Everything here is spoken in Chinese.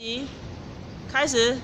一，开始。